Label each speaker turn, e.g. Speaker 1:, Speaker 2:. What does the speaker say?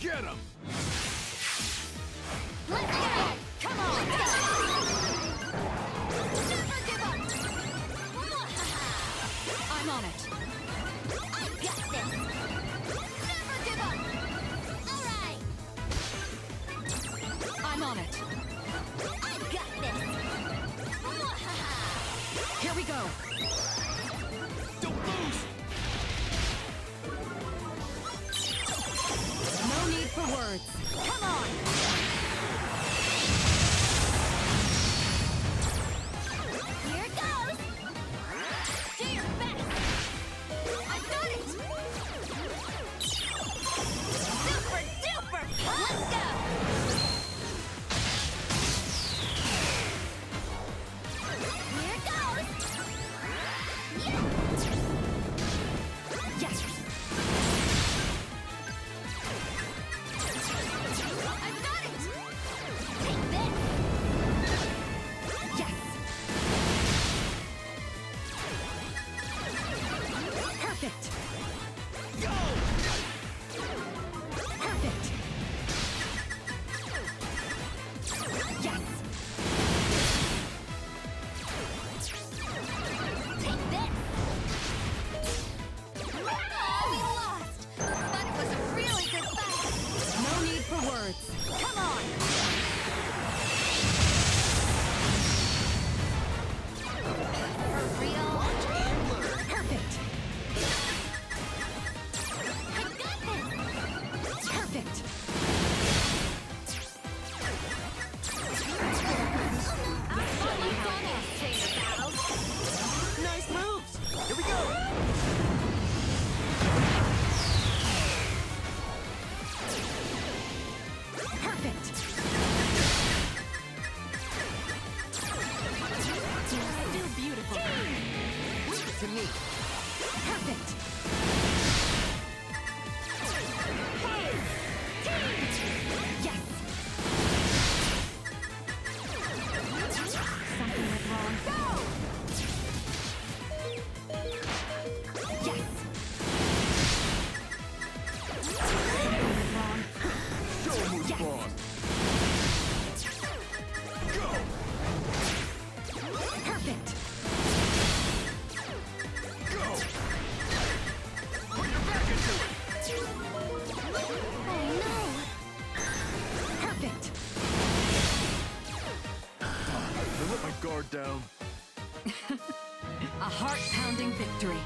Speaker 1: Get him!
Speaker 2: Let's go! Come on! Let's go! Never give up! I'm on it. I got this! Never give up! All right! I'm on it. I got this! Here we go! birds. Come on!
Speaker 1: Hit. let my guard down.
Speaker 2: A heart-pounding victory.